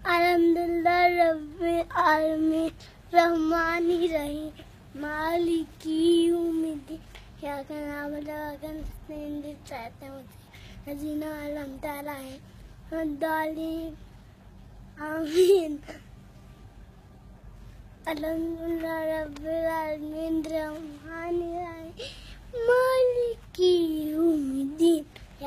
अलहमदुल्ला रब्बिल आलमीन रहमानी रहीम मालिकी उम्मीदी, क्या करना बदला चाहते हैं जीना अलम ताला है दालीम आमीन। अलहमदुल्ला रब्बिल आलमीन